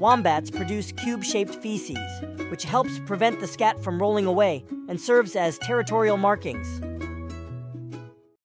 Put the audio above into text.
Wombats produce cube shaped feces, which helps prevent the scat from rolling away and serves as territorial markings.